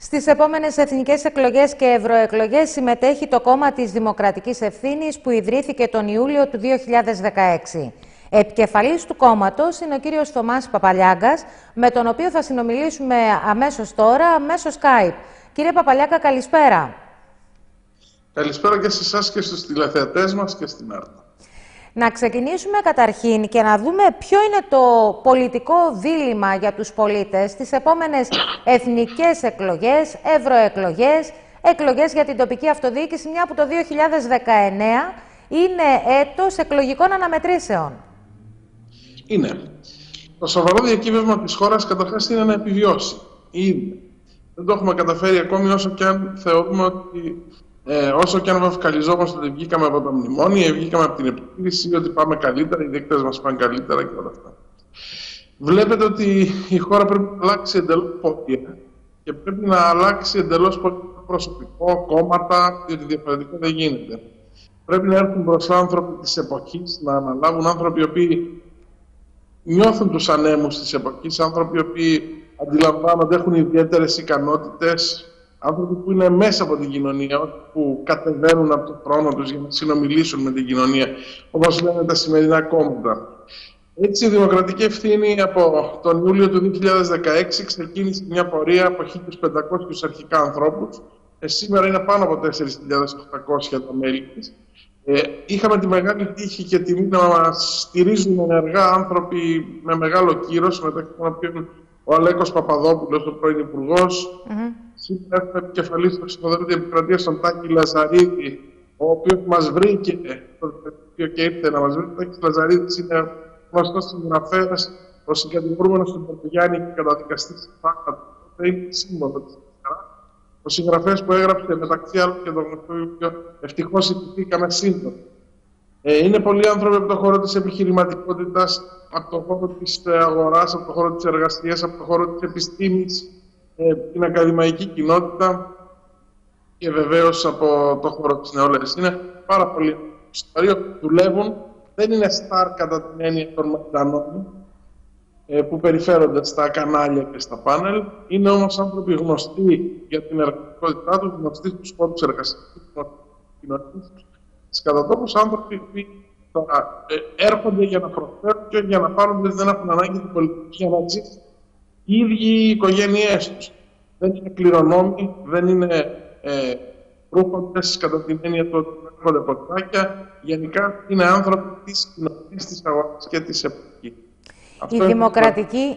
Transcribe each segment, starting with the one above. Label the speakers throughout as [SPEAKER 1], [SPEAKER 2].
[SPEAKER 1] Στις επόμενες εθνικές εκλογές και ευρωεκλογές συμμετέχει το κόμμα της Δημοκρατικής Ευθύνης που ιδρύθηκε τον Ιούλιο του 2016. Επικεφαλής του κόμματος είναι ο κύριος Θωμάς Παπαλιάγκας, με τον οποίο θα συνομιλήσουμε αμέσως τώρα, μέσω Skype. Κύριε Παπαλιάγκα, καλησπέρα.
[SPEAKER 2] Καλησπέρα και σε εσάς και στους τηλεθεατές μας και στην Άρτα.
[SPEAKER 1] Να ξεκινήσουμε καταρχήν και να δούμε ποιο είναι το πολιτικό δίλημα για τους πολίτες στις επόμενες εθνικές εκλογές, ευρωεκλογές, εκλογές για την τοπική αυτοδιοίκηση, μια που το 2019 είναι έτος εκλογικών αναμετρήσεων.
[SPEAKER 2] Είναι. Το σοβαρό διακύβευμα της χώρας καταρχάς είναι να επιβιώσει. Ήδη. Δεν το έχουμε καταφέρει ακόμη όσο και αν θεωρούμε ότι ε, όσο και αν βαφκαλιζόμαστε ότι βγήκαμε από τα μνημόνια, βγήκαμε από την επιχείρηση, ότι πάμε καλύτερα, οι δείκτες μας πάνε καλύτερα και όλα αυτά. Βλέπετε ότι η χώρα πρέπει να αλλάξει εντελώς πόδια και πρέπει να αλλάξει εντελώς προσωπικό, κόμματα, διότι διαφορετικά δεν γίνεται. Πρέπει να έρθουν μπροστά άνθρωποι της εποχής, να αναλάβουν άνθρωποι οι οποίοι νιώθουν τους ανέμους της εποχής, άνθρωποι οι οποίοι αντιλαμβάνονται, έχουν ιδιαίτερες ικανότητες, άνθρωποι που είναι μέσα από την κοινωνία, που κατεβαίνουν από το χρόνο τους για να συνομιλήσουν με την κοινωνία, όπως λένε τα σημερινά κόμματα. Έτσι, η Δημοκρατική Ευθύνη από τον Ιούλιο του 2016 ξεκίνησε μια πορεία από 1.500 αρχικά ανθρώπους. Ε, σήμερα είναι πάνω από 4.800 τα μέλη της. Ε, είχαμε τη μεγάλη τύχη και τιμή να μας στηρίζουν ενεργά άνθρωποι με μεγάλο κύρος, μεταξύ των οποίων ο Αλέκος Παπαδόπουλος, ο πρώην Υπουργός, mm-hmm Σήμερα έχουμε επικεφαλής στο ψηφοδέλτιο Δημοκρατίας τον Τάκη Λαζαρίδη, ο οποίος μας βρήκε, το και ήρθε να μας βρει. Ο Τάκης Λαζαρίδης είναι γνωστός συγγραφέα, ο συγκατηγορούμενος του Πορτογιάννη και καταδικαστής της Φάκα. Είναι σύμβολο της Ο συγγραφέας που έγραψε μεταξύ άλλων και το γνωστό βιβλίο Ευτυχώ ηθηθήκαμε σύντομα. Ε, είναι πολλοί άνθρωποι από το χώρο της επιχειρηματικότητας, από το χώρο της αγοράς, από το χώρο της εργασίας, από το χώρο της επιστήμης, ε, την ακαδημαϊκή κοινότητα και βεβαίως από το χώρο της νεολαία. Είναι πάρα πολλοί που δουλεύουν, δεν είναι στάρ κατά την έννοια των Μαϊντανών ε, που περιφέρονται στα κανάλια και στα πάνελ. Είναι όμως άνθρωποι γνωστοί για την εργατικότητά τους, γνωστοί στους χώρους εργασία, κοινωνία. Κατά τόπου άνθρωποι που ε, έρχονται για να προσφέρουν και για να πάρουν, δεν έχουν ανάγκη την πολιτική για να ζήσουν οι ίδιοι οι οικογένειές τους. Δεν είναι κληρονόμοι, δεν είναι ε, κατά την έννοια του ότι έρχονται ποτάκια. Γενικά είναι άνθρωποι της κοινωνία, της αγορά και της εποχής.
[SPEAKER 1] Η δημοκρατική,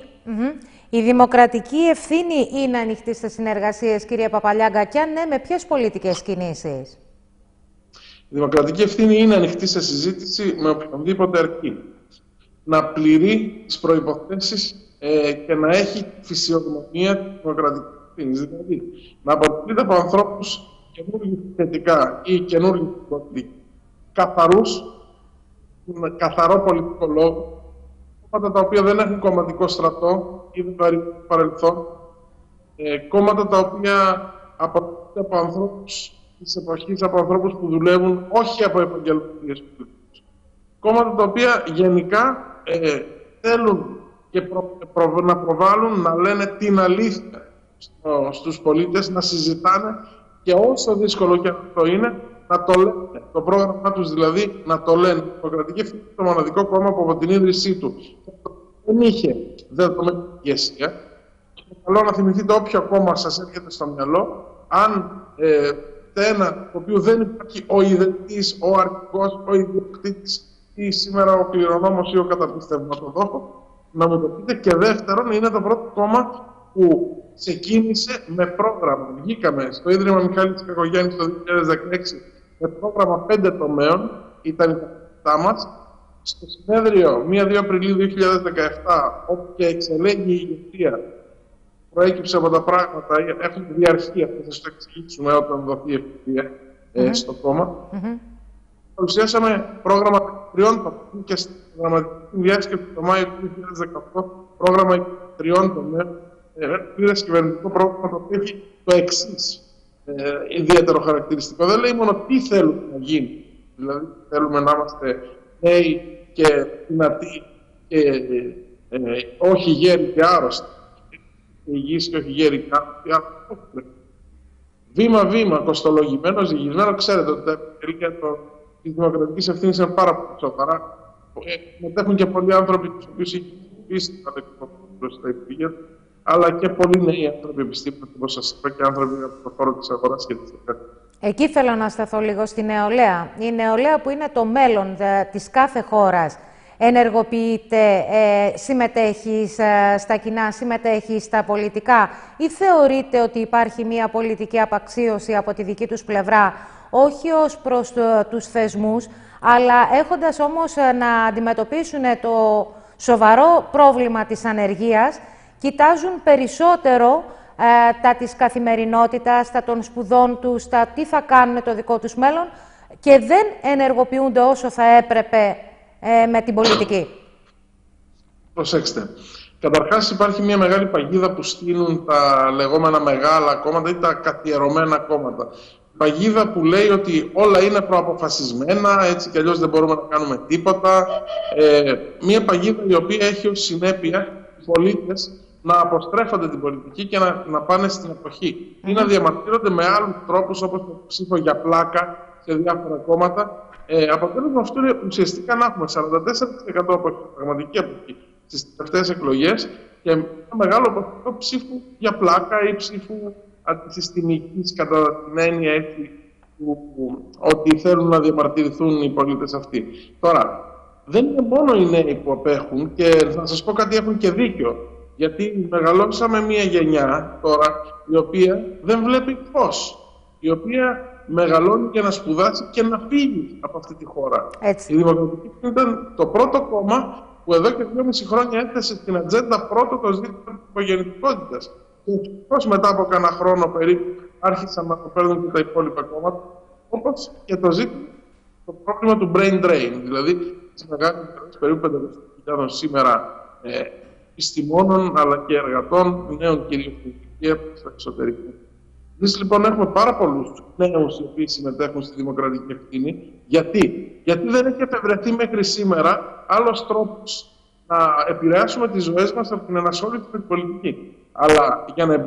[SPEAKER 1] η δημοκρατική ευθύνη είναι ανοιχτή στις συνεργασίες, κυρία Παπαλιάγκα, και αν ναι, με ποιες πολιτικές κινήσεις;
[SPEAKER 2] Η δημοκρατική ευθύνη είναι ανοιχτή σε συζήτηση με οποιονδήποτε αρκεί. Να πληρεί τις προποθέσει ε, και να έχει φυσιογνωμία τη δημοκρατική ευθύνη. Δηλαδή, να αποτελείται από ανθρώπους καινούργιοι θετικά ή καινούργιοι πολιτικοί, καθαρούς, με καθαρό πολιτικό λόγο, κόμματα τα οποία δεν έχουν κομματικό στρατό ή δεν βαρύ παρελθόν, ε, κόμματα τα οποία αποτελούνται από ανθρώπους της εποχής, από ανθρώπους που δουλεύουν όχι από επαγγελματίες Κόμματα τα οποία γενικά ε, θέλουν και να προβάλλουν, να λένε την αλήθεια στο, στους πολίτες, να συζητάνε και όσο δύσκολο και αυτό είναι, να το λένε. Το πρόγραμμά τους δηλαδή να το λένε. Το κρατική ευθύνη το μοναδικό κόμμα που από την ίδρυσή του δεν είχε δεδομένη ηγεσία. Και καλό να θυμηθείτε όποιο κόμμα σας έρχεται στο μυαλό, αν ε, ένα το οποίο δεν υπάρχει ο ιδρυτής, ο αρχικός, ο ιδιοκτήτης ή σήμερα ο κληρονόμος ή ο καταπιστευματοδόχος, να μου το πείτε. Και δεύτερον, είναι το πρώτο κόμμα που ξεκίνησε με πρόγραμμα. Βγήκαμε στο Ίδρυμα Μιχάλης Κακογιάννης το 2016 με πρόγραμμα πέντε τομέων, ήταν η τα μας. Στο συνέδριο 1-2 Απριλίου 2017, όπου και εξελέγει η ηγεσία, προέκυψε από τα πράγματα, έχουν διαρχεί αυτό, θα σα το εξηγήσουμε όταν δοθεί η ευκαιρία ε, στο κόμμα. Mm-hmm. Παρουσιάσαμε πρόγραμμα τριών και στην δραματική διάσκεψη το Μάιο του 2018 πρόγραμμα τριών τομέων, ένα κυβερνητικό πρόγραμμα το οποίο έχει το εξής ε, ιδιαίτερο χαρακτηριστικό. Δεν λέει μόνο τι θέλουμε να γίνει. Δηλαδή, θέλουμε να είμαστε νέοι και δυνατοί και ε, όχι γέροι και άρρωστοι. υγιείς και όχι γερικά. Βήμα-βήμα, κοστολογημένος, ζυγισμένο, ξέρετε ότι τα επιτελεία τη δημοκρατική ευθύνη είναι πάρα πολύ σοβαρά. Ε, μετέχουν και πολλοί άνθρωποι τους οποίους έχει πείσει να στα υπουργεία, αλλά και πολλοί νέοι άνθρωποι επιστήμονες, όπως σας είπα, και άνθρωποι από το χώρο της αγοράς και της
[SPEAKER 1] Εκεί θέλω να σταθώ λίγο στη νεολαία. Η νεολαία που είναι το μέλλον της κάθε χώρας ενεργοποιείται, ε, συμμετέχει στα κοινά, συμμετέχει στα πολιτικά ή θεωρείτε ότι υπάρχει μια πολιτική απαξίωση από τη δική τους πλευρά, όχι ως προς το, τους θεσμούς, αλλά έχοντας όμως ε, να αντιμετωπίσουν το σοβαρό πρόβλημα της ανεργίας, κοιτάζουν περισσότερο ε, τα της καθημερινότητας, τα των σπουδών τους, τα τι θα κάνουν το δικό τους μέλλον και δεν ενεργοποιούνται όσο θα έπρεπε ε, με την πολιτική.
[SPEAKER 2] Προσέξτε. Καταρχάς υπάρχει μια μεγάλη παγίδα που στείλουν τα λεγόμενα μεγάλα κόμματα ή τα καθιερωμένα κόμματα. Παγίδα που λέει ότι όλα είναι προαποφασισμένα, έτσι κι αλλιώς δεν μπορούμε να κάνουμε τίποτα. Ε, μια παγίδα η οποία έχει ως συνέπεια οι πολίτες να αποστρέφονται την πολιτική και να, να πάνε στην εποχή. Ή να διαμαρτύρονται με άλλους τρόπους όπως το ψήφο για πλάκα σε διάφορα κόμματα ε, αποτέλεσμα αυτού είναι ουσιαστικά να έχουμε 44% από πραγματική αποχή στις τελευταίες εκλογές και ένα μεγάλο ποσοστό ψήφου για πλάκα ή ψήφου αντισυστημική κατά την έννοια έτσι, που, που, ότι θέλουν να διαμαρτυρηθούν οι πολίτες αυτοί. Τώρα, δεν είναι μόνο οι νέοι που απέχουν και θα σας πω κάτι έχουν και δίκιο. Γιατί μεγαλώσαμε μια γενιά τώρα η οποία δεν βλέπει πώ. Η οποία μεγαλώνει και να σπουδάσει και να φύγει από αυτή τη χώρα.
[SPEAKER 1] Έτσι.
[SPEAKER 2] Η Δημοκρατική ήταν το πρώτο κόμμα που εδώ και δυόμιση χρόνια έθεσε στην ατζέντα πρώτο το ζήτημα της υπογεννητικότητας. Και πώς μετά από κανένα χρόνο περίπου άρχισαν να το παίρνουν και τα υπόλοιπα κόμματα, όπως και το ζήτημα, το πρόβλημα του brain drain. Δηλαδή, τι μεγάλε περίπου 500.000 σήμερα ε, επιστημόνων αλλά και εργατών, νέων κυρίω από το εξωτερικό. Εμείς λοιπόν έχουμε πάρα πολλούς νέους οι οποίοι συμμετέχουν στη δημοκρατική ευθύνη. Γιατί, Γιατί δεν έχει εφευρεθεί μέχρι σήμερα άλλος τρόπος να επηρεάσουμε τις ζωές μας από την ενασχόληση με την πολιτική. Αλλά για να,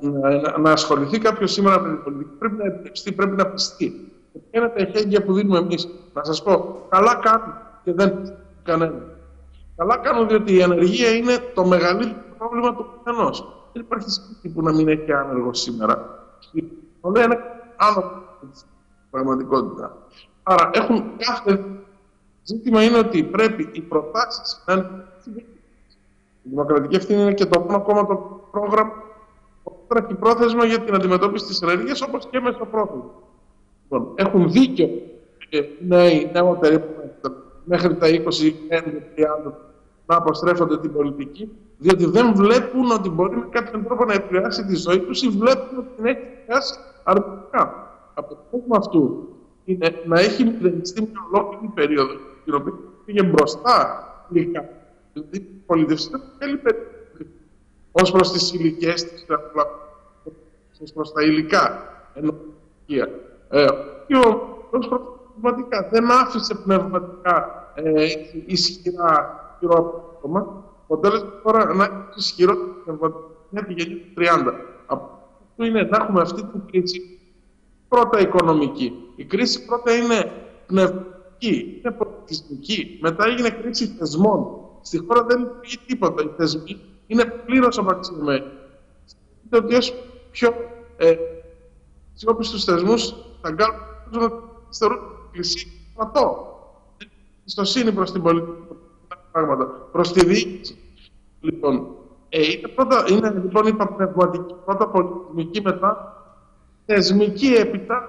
[SPEAKER 2] να, να, ασχοληθεί κάποιος σήμερα με την πολιτική πρέπει να εμπιστεί, πρέπει να πιστεί. Και ποια είναι τα εχέγγυα που δίνουμε εμείς. Να σας πω, καλά κάνουν και δεν κανένα. Καλά κάνουν διότι η ανεργία είναι το μεγαλύτερο πρόβλημα του καθενός. Δεν υπάρχει σπίτι που να μην έχει άνεργο σήμερα. Όλα είναι άλλο πραγματικότητα. Άρα έχουν κάθε ζήτημα είναι ότι πρέπει οι προτάσεις να είναι η δημοκρατική ευθύνη είναι και το μόνο κόμμα το πρόγραμμα που έχει πρόθεσμα για την αντιμετώπιση της ενέργειας όπως και πρόθεσμα. Λοιπόν, έχουν δίκιο οι νέοι νεότεροι μέχρι τα 20, 30 να αποστρέφονται την πολιτική, διότι δεν βλέπουν ότι μπορεί με κάποιον τρόπο να επηρεάσει τη ζωή τους ή βλέπουν ότι την έχει επηρεάσει αρνητικά. Αποτέλεσμα αυτού είναι να έχει μηδενιστεί μια ολόκληρη περίοδο, την οποία πήγε μπροστά υλικά. Δηλαδή, η πολιτευτική θέλει περίοδο. Ω προς τις ηλικίες της, ως προς τα υλικά, ενώ ε, και ω προ πνευματικά. Δεν άφησε πνευματικά ε, ισχυρά ισχυρό άτομα, αποτέλεσμα τώρα να έχει ισχυρό μια τη γενιά του 30. Αυτό είναι να έχουμε αυτή την κρίση πρώτα οικονομική. Η κρίση πρώτα είναι πνευματική, είναι πολιτισμική. Μετά έγινε κρίση θεσμών. Στη χώρα δεν λειτουργεί τίποτα. Οι θεσμοί είναι πλήρως απαξιωμένοι. Είτε ότι ω πιο ε, στου θεσμούς θα κάνουν να θεωρούν την Εκκλησία κρατώ. Εμπιστοσύνη προς την πολιτική πράγματα προς τη διοίκηση. Λοιπόν, ε, είναι, πρώτα, είναι λοιπόν είπα πνευματική, πρώτα πολιτισμική, μετά θεσμική έπειτα,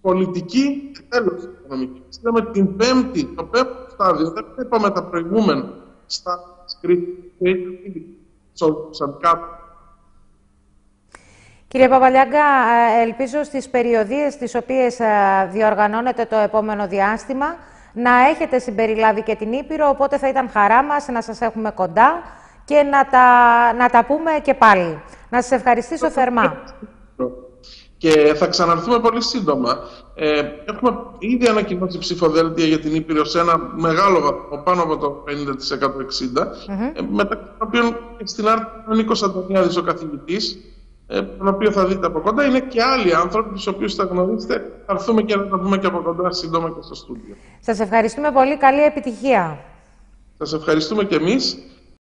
[SPEAKER 2] πολιτική και τέλος οικονομική. Είδαμε την πέμπτη, το πέμπτο στάδιο, δεν είπαμε τα προηγούμενα στα σκρίτη, σαν κάτω.
[SPEAKER 1] Κύριε Παπαλιάγκα, ε, ελπίζω στις περιοδίες τις οποίες ε, διοργανώνεται το επόμενο διάστημα να έχετε συμπεριλάβει και την Ήπειρο, οπότε θα ήταν χαρά μας να σας έχουμε κοντά και να τα, να τα πούμε και πάλι. Να σας ευχαριστήσω θερμά.
[SPEAKER 2] Και θα ξαναρθούμε πολύ σύντομα. Ε, έχουμε ήδη ανακοινώσει ψηφοδέλτια για την Ήπειρο σε ένα μεγάλο βαθμό, πάνω από το 50% 60%, mm-hmm. μεταξύ των οποίων στην Άρτη είναι ο Νίκος Αντωνιάδης ο καθηγητής, ε, τον οποίο θα δείτε από κοντά. Είναι και άλλοι άνθρωποι, τους οποίους θα γνωρίσετε. Θα έρθουμε και να τα πούμε και από κοντά σύντομα και στο στούντιο.
[SPEAKER 1] Σας ευχαριστούμε πολύ. Καλή επιτυχία.
[SPEAKER 2] Σας ευχαριστούμε και εμείς.